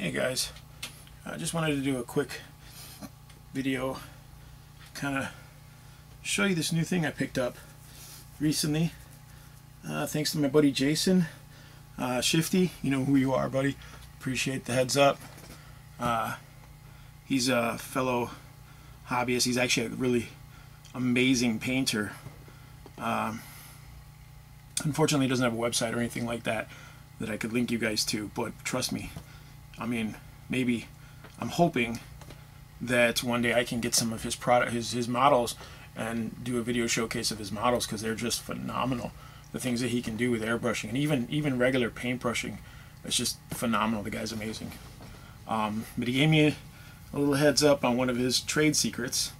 Hey guys, I just wanted to do a quick video, kind of show you this new thing I picked up recently. Uh, thanks to my buddy Jason uh, Shifty, you know who you are, buddy. Appreciate the heads up. Uh, he's a fellow hobbyist. He's actually a really amazing painter. Um, unfortunately, he doesn't have a website or anything like that that I could link you guys to, but trust me, I mean, maybe I'm hoping that one day I can get some of his product, his his models, and do a video showcase of his models because they're just phenomenal. The things that he can do with airbrushing and even even regular paintbrushing, it's just phenomenal. The guy's amazing. Um, but he gave me a, little heads up on one of his trade secrets,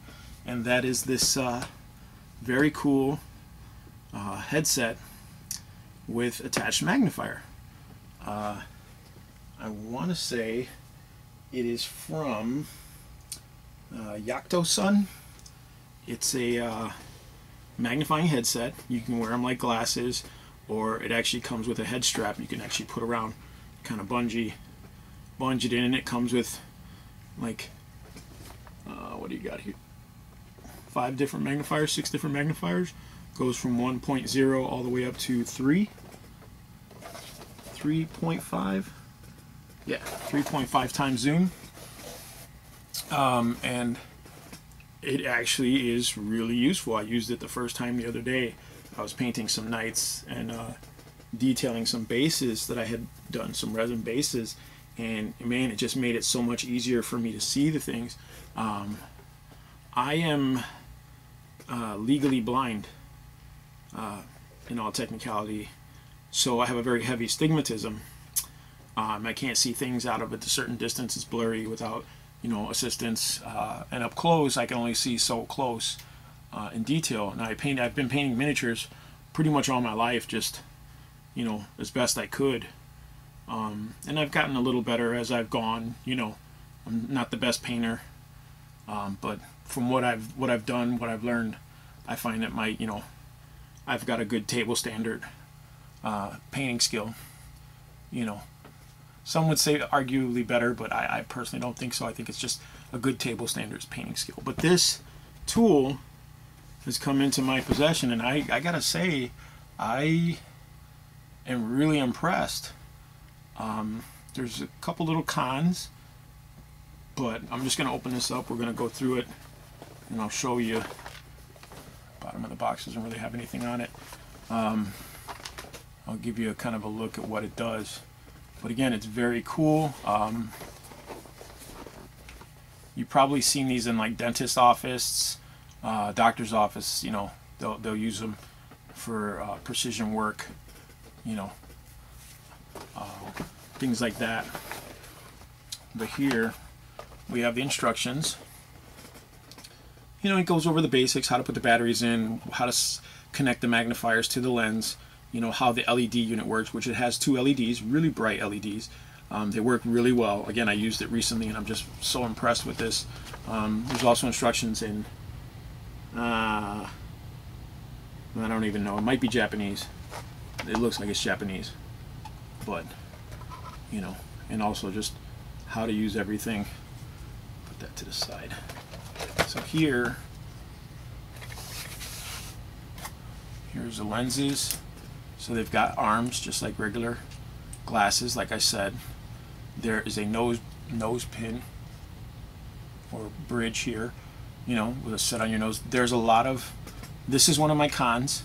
and that is this uh, very cool uh, headset with attached magnifier. Uh, I want to say it is from uh, Yocto-Sun. It's a uh, magnifying headset. You can wear them like glasses, or it actually comes with a head strap you can actually put around, kind of bungee, bungee it in, and it comes with like, uh, what do you got here? Five different magnifiers, six different magnifiers. Goes from 1.0 all the way up to 3. 3.5 yeah. 3.5 times zoom. Um, and it actually is really useful. I used it the first time the other day. I was painting some knights and uh, detailing some bases that I had done some resin bases. And man it just made it so much easier for me to see the things. Um, I am uh, legally blind uh, in all technicality. So I have a very heavy stigmatism um, I can't see things out of a certain distance. It's blurry without, you know, assistance. Uh, and up close, I can only see so close uh, in detail. Now I paint. I've been painting miniatures pretty much all my life, just you know, as best I could. Um, and I've gotten a little better as I've gone. You know, I'm not the best painter, um, but from what I've what I've done, what I've learned, I find that my you know, I've got a good table standard uh, painting skill. You know, some would say arguably better, but I, I personally don't think so. I think it's just a good table standards painting skill. But this tool has come into my possession, and I, I gotta say, I am really impressed. Um, there's a couple little cons, but I'm just gonna open this up. We're gonna go through it, and I'll show you. Bottom of the box doesn't really have anything on it. Um, I'll give you a kind of a look at what it does. But again, it's very cool. Um, you've probably seen these in like dentist office, uh, doctor's office. You know, they'll they'll use them for uh, precision work. You know, uh, things like that. But here we have the instructions. You know, it goes over the basics: how to put the batteries in, how to connect the magnifiers to the lens you know how the LED unit works, which it has two LEDs, really bright LEDs. Um, they work really well. Again, I used it recently, and I'm just so impressed with this. Um, there's also instructions in, uh, I don't even know. It might be Japanese. It looks like it's Japanese, but you know, and also just how to use everything. Put that to the side. So here, here's the lenses. So they've got arms just like regular glasses, like I said. There is a nose nose pin or bridge here, you know, with a set on your nose. There's a lot of, this is one of my cons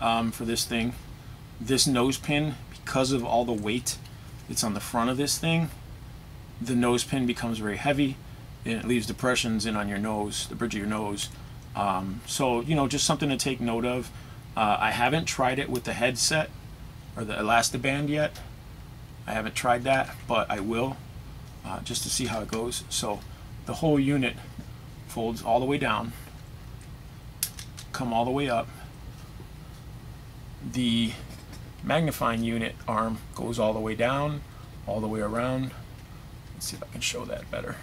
um, for this thing. This nose pin, because of all the weight that's on the front of this thing, the nose pin becomes very heavy and it leaves depressions in on your nose, the bridge of your nose. Um, so, you know, just something to take note of. Uh, I haven't tried it with the headset or the Elastiband yet. I haven't tried that, but I will uh, just to see how it goes. So the whole unit folds all the way down, come all the way up. The magnifying unit arm goes all the way down, all the way around. Let's see if I can show that better.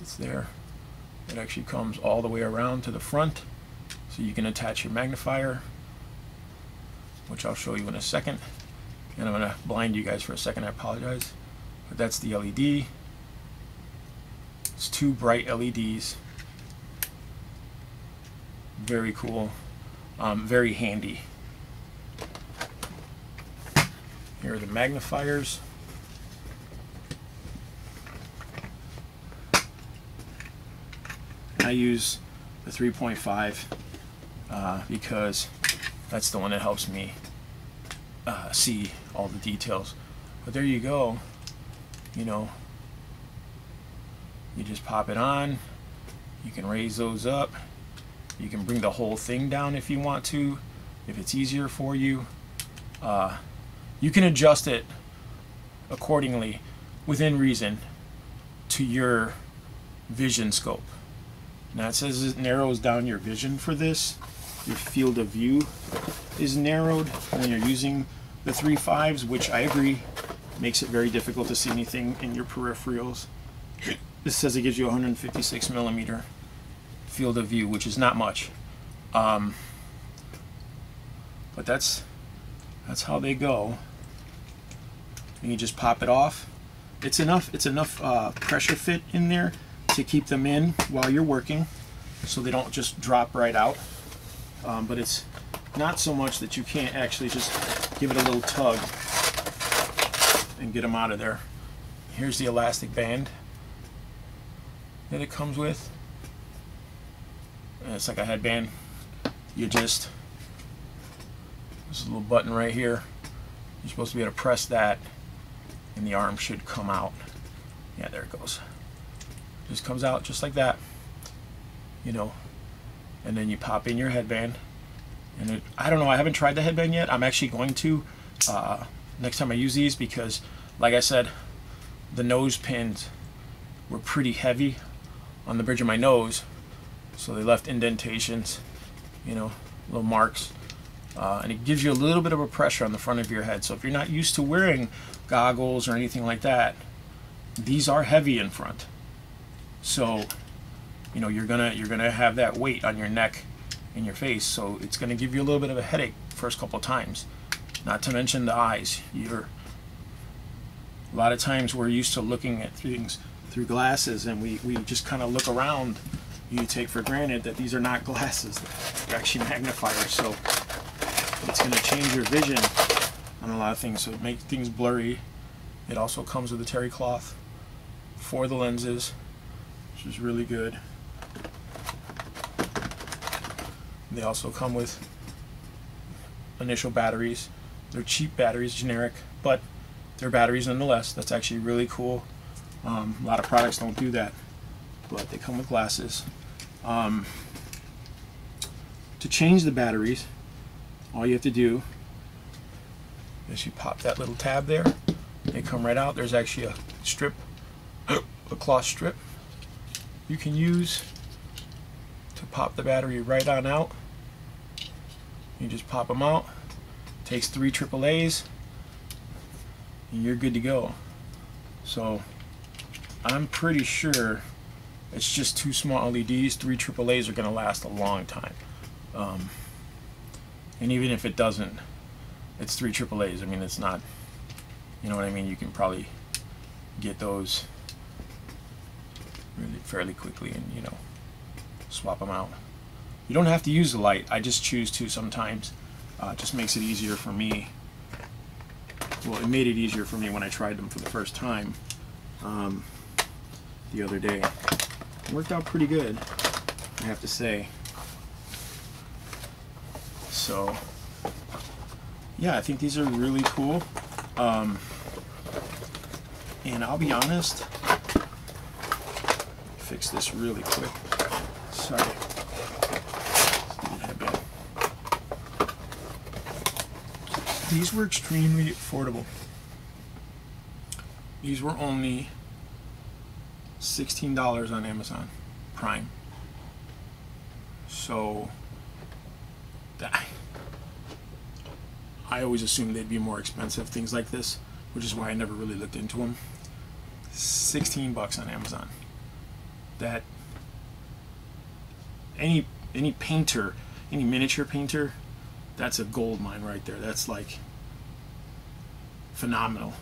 It's there. It actually comes all the way around to the front so you can attach your magnifier, which I'll show you in a second. And I'm going to blind you guys for a second, I apologize. But that's the LED. It's two bright LEDs. Very cool. Um, very handy. Here are the magnifiers. I use the 3.5 uh, because that's the one that helps me uh, see all the details. But there you go. You know, you just pop it on. You can raise those up. You can bring the whole thing down if you want to, if it's easier for you. Uh, you can adjust it accordingly within reason to your vision scope. Now it says it narrows down your vision for this. Your field of view is narrowed when you're using the three fives, which I agree makes it very difficult to see anything in your peripherals. This says it gives you 156 millimeter field of view, which is not much. Um, but that's that's how they go. And you just pop it off. It's enough. It's enough uh, pressure fit in there to keep them in while you're working, so they don't just drop right out. Um, but it's not so much that you can't actually just give it a little tug and get them out of there. Here's the elastic band that it comes with. And it's like a headband. You just, there's a little button right here. You're supposed to be able to press that and the arm should come out. Yeah, there it goes. Just comes out just like that. You know, and then you pop in your headband. And it, I don't know, I haven't tried the headband yet. I'm actually going to uh, next time I use these because, like I said, the nose pins were pretty heavy on the bridge of my nose. So they left indentations, you know, little marks. Uh, and it gives you a little bit of a pressure on the front of your head. So if you're not used to wearing goggles or anything like that, these are heavy in front. So, you know, you're gonna you're gonna have that weight on your neck and your face. So it's gonna give you a little bit of a headache first couple times. Not to mention the eyes. You're a lot of times we're used to looking at things through glasses and we, we just kind of look around you take for granted that these are not glasses they're actually magnifiers so it's going to change your vision on a lot of things so it makes things blurry it also comes with a terry cloth for the lenses which is really good they also come with initial batteries they're cheap batteries generic but they're batteries nonetheless that's actually really cool um, a lot of products don't do that, but they come with glasses. Um, to change the batteries, all you have to do is you pop that little tab there. They come right out. There's actually a strip, a cloth strip you can use to pop the battery right on out. You just pop them out. Takes three AAA's, and you're good to go. So I'm pretty sure it's just two small LEDs. Three AAA's are going to last a long time. Um, and even if it doesn't, it's three AAA's. I mean, it's not, you know what I mean? You can probably get those really fairly quickly and, you know, swap them out. You don't have to use the light. I just choose to sometimes. Uh, just makes it easier for me. Well, it made it easier for me when I tried them for the first time. Um, the other day. It worked out pretty good, I have to say. So, yeah, I think these are really cool. Um, and I'll be honest, fix this really quick. Sorry. These were extremely affordable. These were only $16 on Amazon Prime. So I always assumed they'd be more expensive things like this, which is why I never really looked into them. 16 bucks on Amazon. That any any painter, any miniature painter, that's a gold mine right there. That's like phenomenal.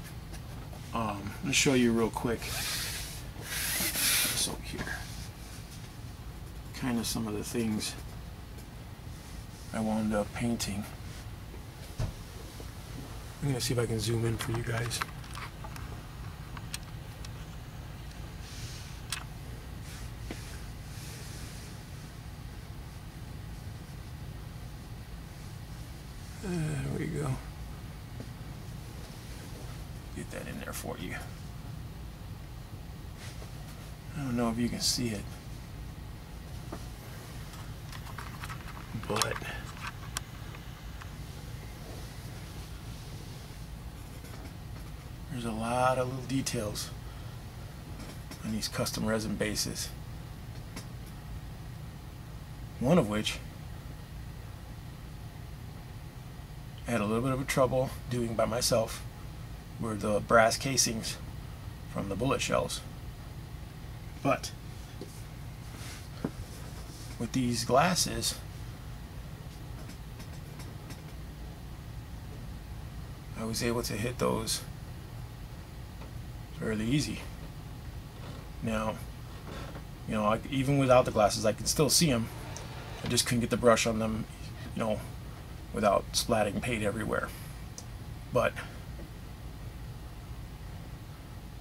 Um, I'm gonna show you real quick. Over here. Kind of some of the things I wound up painting. I'm gonna see if I can zoom in for you guys. There we go. Get that in there for you. I don't know if you can see it. But there's a lot of little details on these custom resin bases. One of which I had a little bit of a trouble doing by myself were the brass casings from the bullet shells. But with these glasses, I was able to hit those fairly easy. Now, you know, I, even without the glasses, I could still see them. I just couldn't get the brush on them, you know, without splatting paint everywhere. But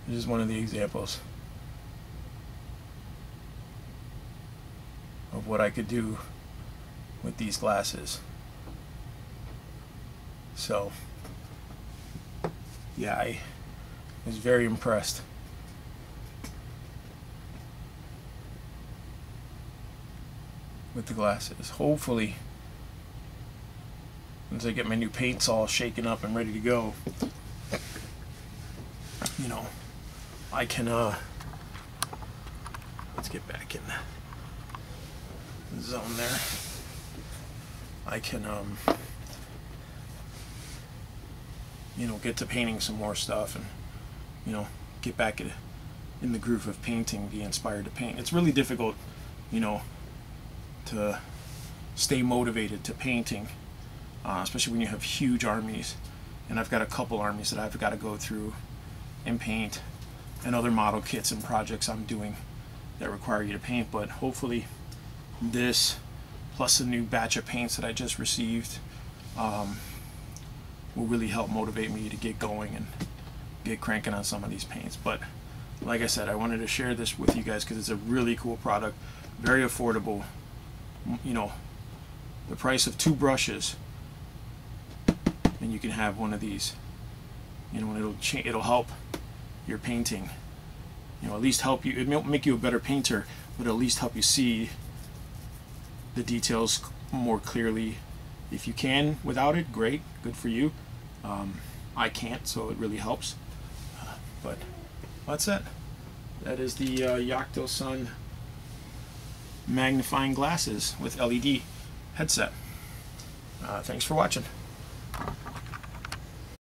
this is one of the examples of what I could do with these glasses. So, yeah, I was very impressed. with the glasses. Hopefully, once I get my new paints all shaken up and ready to go, you know, I can, uh, let's get back in zone there. I can, um, you know, get to painting some more stuff and, you know, get back in, the groove of painting, be inspired to paint. It's really difficult, you know, to stay motivated to painting, uh, especially when you have huge armies. And I've got a couple armies that I've got to go through and paint, and other model kits and projects I'm doing that require you to paint. But hopefully, this plus a new batch of paints that I just received um, will really help motivate me to get going and get cranking on some of these paints. But like I said, I wanted to share this with you guys because it's a really cool product, very affordable you know, the price of two brushes, and you can have one of these. You know, and it'll cha- it'll help your painting. You know, at least help you. It will make you a better painter, but at least help you see the details more clearly. If you can without it, great, good for you. Um, I can't, so it really helps. Uh, but that's it. That is the uh, Yocto Sun magnifying glasses with LED headset. Uh, thanks for watching.